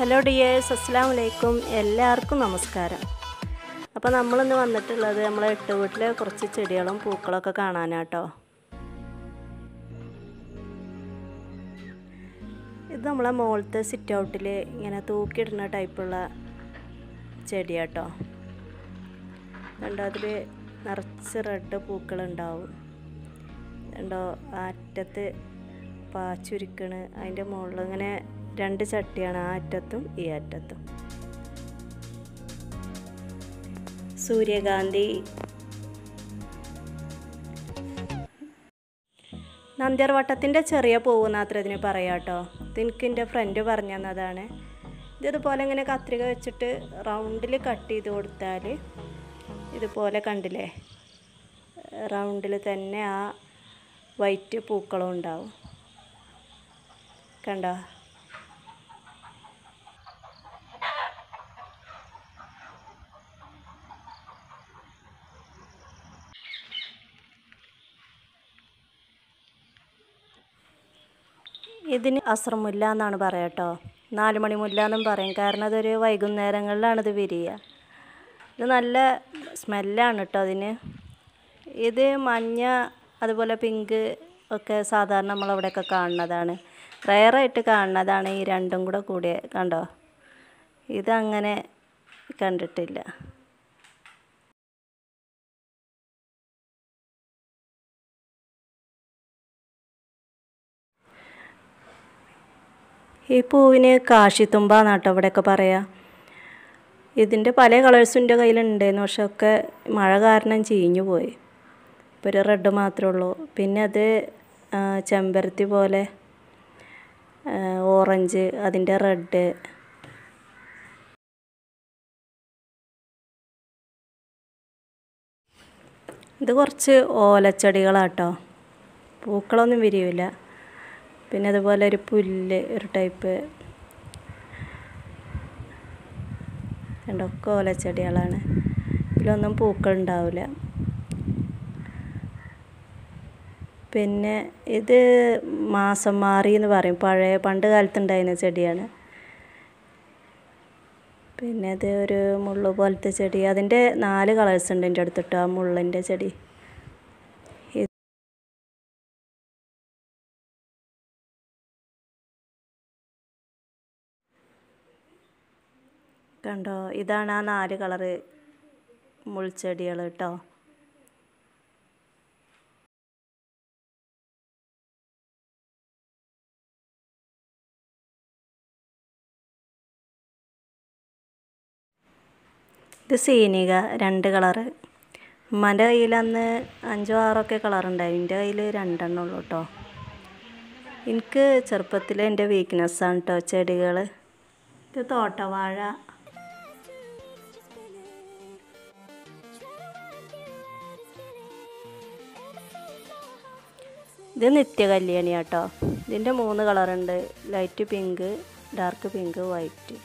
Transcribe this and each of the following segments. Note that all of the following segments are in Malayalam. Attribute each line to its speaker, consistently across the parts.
Speaker 1: ഹലോ ഡിയേഴ്സ് അസ്സാം വലൈക്കും എല്ലാവർക്കും നമസ്കാരം. അപ്പോൾ നമ്മളിന്ന് വന്നിട്ടുള്ളത് നമ്മളെ എട്ട് വീട്ടിലെ കുറച്ച് ചെടികളും പൂക്കളൊക്കെ കാണാനാട്ടോ. ഇത് നമ്മളെ മുകളിലത്തെ സിറ്റ് ഔട്ടിൽ ഇങ്ങനെ തൂക്കിയിടുന്ന ടൈപ്പുള്ള ചെടിയാട്ടോ. കണ്ടോ അതിൽ നിറച്ച് റെഡ് പൂക്കളുണ്ടാവും. കണ്ടോ അറ്റത്ത് പാച്ചുരുക്കണ് അതിന്റെ മുകളിൽ ഇങ്ങനെ രണ്ട് ചട്ടിയാണ് ആ അറ്റത്തും ഈ അറ്റത്തും. സൂര്യകാന്തി. നന്ദ്യർവട്ടത്തിന്റെ ചെറിയ പൂവെന്ന് അത്ര ഇതിന് പറയാം കേട്ടോ. എന്റെ ഫ്രണ്ട് പറഞ്ഞു തന്നതാണ്. ഇതുപോലെ ഇങ്ങനെ കത്രിക വെച്ചിട്ട് റൗണ്ടിൽ കട്ട് ചെയ്ത് കൊടുത്താൽ ഇതുപോലെ കണ്ടില്ലേ? റൗണ്ടിൽ തന്നെ ആ വൈറ്റ് പൂക്കളും ഉണ്ടാവും. കണ്ടോ? ഇതിന് അസ്രമില്ല എന്നാണ് പറയുക കേട്ടോ നാല് മണി മുല്ല എന്നും പറയും. കാരണം അതൊരു വൈകുന്നേരങ്ങളിലാണ് ഇത് വിരിയുക ഇത് നല്ല സ്മെല്ലാണ് കേട്ടോ അതിന്. ഇത് മഞ്ഞ അതുപോലെ പിങ്ക് ഒക്കെ സാധാരണ നമ്മളവിടെയൊക്കെ കാണുന്നതാണ്. റയറായിട്ട് കാണുന്നതാണ് ഈ രണ്ടും കൂടെ കൂടിയ കണ്ടോ? ഇതങ്ങനെ കണ്ടിട്ടില്ല. ഈ പൂവിന് കാശിത്തുമ്പ എന്നാട്ടോ ഇവിടെയൊക്കെ പറയാം. ഇതിന്റെ പല കളേഴ്സും എന്റെ കയ്യിലുണ്ടായിരുന്നു പക്ഷെ ഒക്കെ മഴ കാരണം ചീഞ്ഞു പോയി. ഇപ്പോൾ ഒരു റെഡ് മാത്രമേ ഉള്ളൂ. പിന്നെ അത് ചെമ്പരത്തി പോലെ ഓറഞ്ച് അതിന്റെ റെഡ് ഇത് കുറച്ച് ഓലച്ചെടികളാട്ടോ. പൂക്കളൊന്നും വിരിയില്ല പിന്നെ അതുപോലെ ഒരു പുല്ല് ഒരു ടൈപ്പ്. രണ്ടൊക്കെ ഓലച്ചെടികളാണ് ഇതിലൊന്നും പൂക്കൾ ഉണ്ടാവില്ല പിന്നെ ഇത് മാസം മാറി എന്ന് പറയും. പഴയ പണ്ട് കാലത്ത് ഉണ്ടായിരുന്ന ചെടിയാണ്. പിന്നെ ഇത് ഒരു മുള്ളു പോലത്തെ ചെടി. അതിന്റെ നാല് കളേഴ്സ് ഉണ്ട് എന്റെ അടുത്തിട്ട് ആ മുള്ളിന്റെ ചെടി. കണ്ടോ ഇതാണ് ആ നാല് കളറ് മുൾച്ചെടികൾ കേട്ടോ ഇത് സീനിക രണ്ട് കളറ്. ഉമ്മാന്റെ കയ്യിൽ അന്ന് അഞ്ചോ ആറൊക്കെ കളറുണ്ടായി. എന്റെ കയ്യിൽ രണ്ടെണ്ണം ഉള്ളൂ കേട്ടോ എനിക്ക് ചെറുപ്പത്തിൽ എന്റെ വീക്ക്നെസ്സാണ് കേട്ടോ ചെടികൾ ഇത് തോട്ടവാഴ ഇത് നിത്യ കല്യാണി കേട്ടോ ഇതിന്റെ മൂന്ന് കളറുണ്ട്. Light pink dark pink white.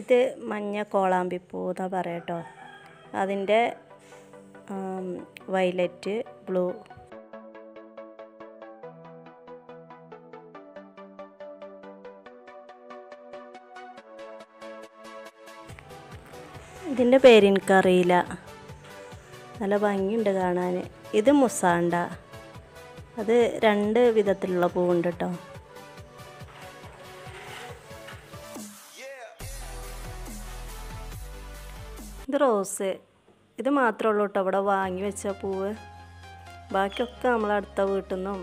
Speaker 1: ഇത് മഞ്ഞ കോളാമ്പിപ്പൂ എന്നാ പറയട്ടോ. അതിന്റെ വയലറ്റ് ബ്ലൂ. ഇതിന്റെ പേര് എനിക്കറിയില്ല. നല്ല ഭംഗിയുണ്ട് കാണാൻ. ഇത് മുസാണ്ട. അത് രണ്ട് വിധത്തിലുള്ള പൂവുണ്ട് കേട്ടോ ഇത് റോസ്. ഇത് മാത്രമേ ഉള്ളൂ കേട്ടോ ഇവിടെ വാങ്ങി വെച്ച പൂവ്. ബാക്കിയൊക്കെ നമ്മൾ അടുത്ത വീട്ടിൽ നിന്നും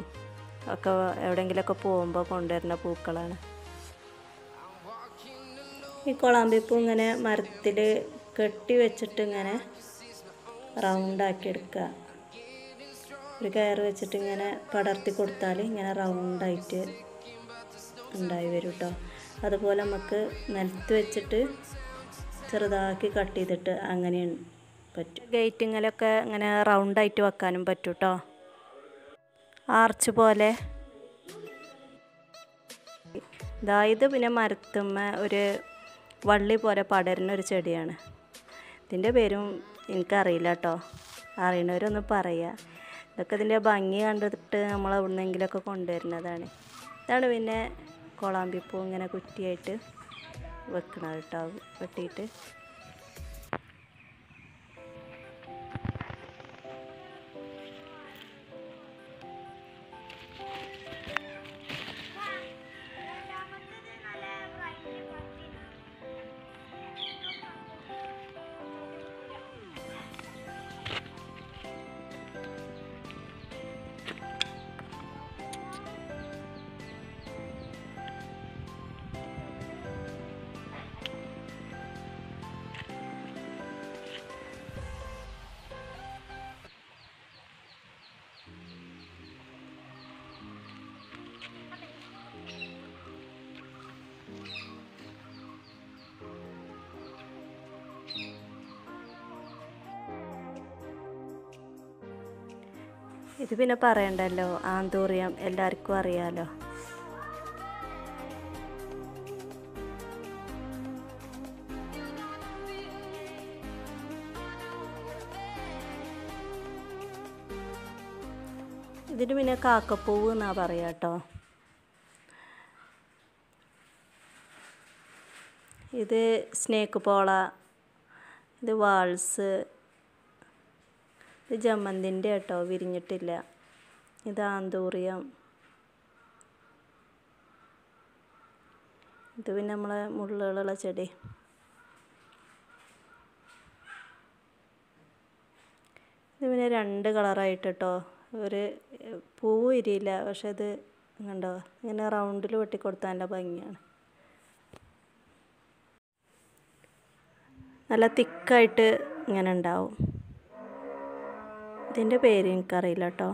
Speaker 1: ഒക്കെ എവിടെയെങ്കിലുമൊക്കെ പോകുമ്പോൾ കൊണ്ടുവരുന്ന പൂക്കളാണ്. ഈ കൊളാമ്പിപ്പൂ ഇങ്ങനെ മരത്തിൽ കെട്ടി വെച്ചിട്ട് ഇങ്ങനെ റൗണ്ടാക്കി എടുക്കുക ഒരു കയർ വെച്ചിട്ട് ഇങ്ങനെ പടർത്തി കൊടുത്താൽ ഇങ്ങനെ റൗണ്ടായിട്ട് ഉണ്ടായി വരും കേട്ടോ അതുപോലെ നമുക്ക് നിലത്ത് വെച്ചിട്ട് ചെറുതാക്കി കട്ട് ചെയ്തിട്ട് അങ്ങനെ പറ്റും. ഗേറ്റിങ്ങലൊക്കെ ഇങ്ങനെ റൗണ്ടായിട്ട് വെക്കാനും പറ്റും കേട്ടോ ആർച്ച് പോലെ. ഇതായത് പിന്നെ മരത്തുമ്മ ഒരു വള്ളി പോലെ പടരുന്ന ഒരു ചെടിയാണ്. ഇതിന്റെ പേരും എനിക്കറിയില്ല കേട്ടോ അറിയണവരൊന്ന് പറയുക ഇതൊക്കെ ഇതിന്റെ ഭംഗി കണ്ടിട്ട് നമ്മൾ എവിടുന്നെങ്കിലൊക്കെ കൊണ്ടുവരുന്നതാണ്. ഇതാണ് പിന്നെ കൊളാമ്പിപ്പൂ ഇങ്ങനെ കുറ്റിയായിട്ട് വെക്കണത് കേട്ടോ. വെട്ടിയിട്ട് ഇത് പിന്നെ പറയണ്ടല്ലോ. ആന്തൂറിയം എല്ലാവർക്കും അറിയാലോ. ഇതിന് പിന്നെ കാക്കപ്പൂവ് എന്നാ പറയാ കേട്ടോ ഇത് സ്നേക്ക് പോള ഇത് വാൾസ് ജമന്തിന്റെ കേട്ടോ വിരിഞ്ഞിട്ടില്ല. ഇത് ആന്തൂറിയം. ഇത് പിന്നെ നമ്മളെ മുള്ളുകളുള്ള ചെടി. ഇത് പിന്നെ രണ്ട് കളറായിട്ട് കേട്ടോ ഒരു പൂവ് ഇരിയില്ല പക്ഷെ ഇത് കണ്ടോ? ഇങ്ങനെ റൗണ്ടിൽ വെട്ടിക്കൊടുത്താൽ നല്ല ഭംഗിയാണ്. നല്ല തിക്കായിട്ട് ഇങ്ങനെ ഉണ്ടാവും. ഇതിന്റെ പേര് എനിക്കറിയില്ല കേട്ടോ.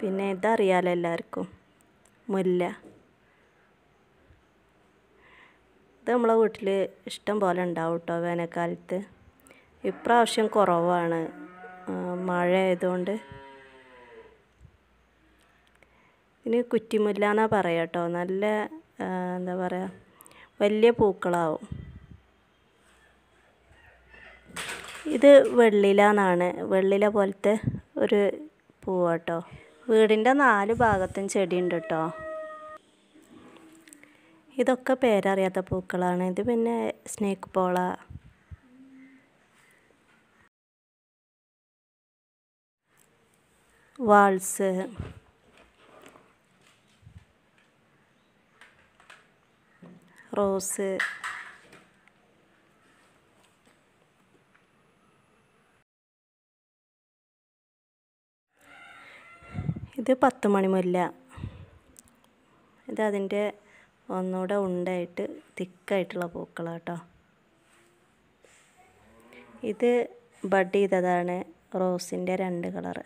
Speaker 1: പിന്നെ ഇതറിയാലോ എല്ലാവർക്കും. മുല്ല. ഇത് നമ്മളെ വീട്ടിൽ ഇഷ്ടം പോലെ ഉണ്ടാവും കേട്ടോ വേനൽക്കാലത്ത്. ഇപ്രാവശ്യം കുറവാണ്. മഴ ആയതുകൊണ്ട് ഇതിന് കുറ്റിമുല്ല എന്നാ പറയാം കേട്ടോ. നല്ല എന്താ പറയുക വലിയ പൂക്കളാവും. ഇത് വെള്ളില എന്നാണ്. വെള്ളില പോലത്തെ ഒരു പൂവാട്ടോ. വീടിന്റെ നാല് ഭാഗത്തും ചെടിയുണ്ട് കേട്ടോ ഇതൊക്കെ പേരറിയാത്ത പൂക്കളാണ്. ഇത് പിന്നെ സ്നേക്ക് പോള. വാൾസ്. റോസ്. ഇത് പത്ത് മണി മുല്ല. ഇത് അതിന്റെ ഒന്നുകൂടെ ഉണ്ടായിട്ട് തിക്കായിട്ടുള്ള പൂക്കളാട്ടോ. ഇത് ബഡ് ചെയ്തതാണ് റോസിന്റെ രണ്ട് കളറ്.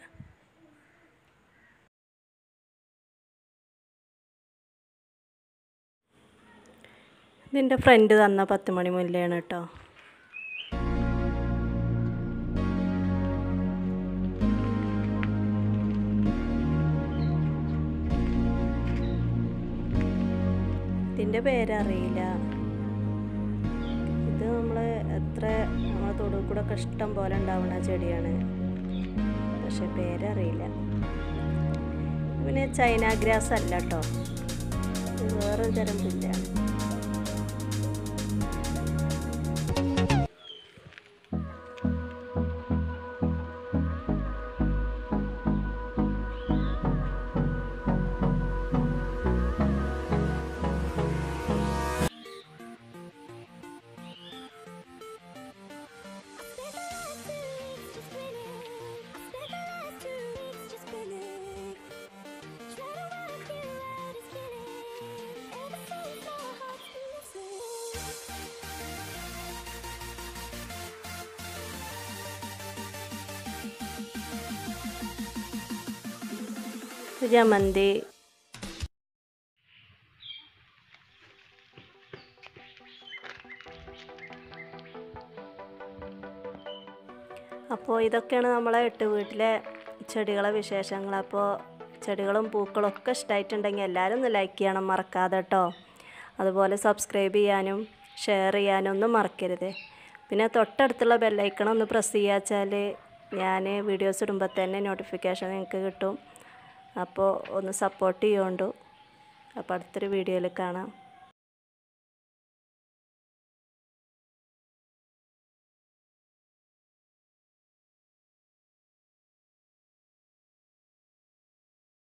Speaker 1: ഇതിന്റെ ഫ്രണ്ട് തന്ന പത്ത് മണി മുല്ലയാണ് കേട്ടോ. ഇതിന്റെ പേരറിയില്ല. ഇത് നമ്മൾ എത്ര നമ്മളെ തൊടു കൂടെ പോലെ ഉണ്ടാവുന്ന ചെടിയാണ്. പക്ഷെ പേരറിയില്ല. പിന്നെ ചൈന ഗ്രാസ് അല്ല കേട്ടോ വേറൊരു തരം പുല്ലാണ്. ജമന്തി അപ്പോൾ ഇതൊക്കെയാണ് നമ്മളെ എട്ട് വീട്ടിലെ ചെടികളെ വിശേഷങ്ങൾ. അപ്പോൾ ചെടികളും പൂക്കളും ഒക്കെ ഇഷ്ടമായിട്ടുണ്ടെങ്കിൽ എല്ലാവരും ഒന്ന് ലൈക്ക് ചെയ്യണം മറക്കാതെ കേട്ടോ. അതുപോലെ സബ്സ്ക്രൈബ് ചെയ്യാനും ഷെയർ ചെയ്യാനും ഒന്നും മറക്കരുത്. പിന്നെ തൊട്ടടുത്തുള്ള ബെല്ലൈക്കണം ഒന്ന് പ്രസ് ചെയ്യാച്ചാൽ ഞാൻ വീഡിയോസ് ഇടുമ്പോൾ തന്നെ നോട്ടിഫിക്കേഷൻ നിങ്ങൾക്ക് കിട്ടും. അപ്പോൾ ഒന്ന് സപ്പോർട്ട് ചെയ്യുകൊണ്ടു അപ്പോൾ അടുത്തൊരു വീഡിയോയിൽ കാണാം.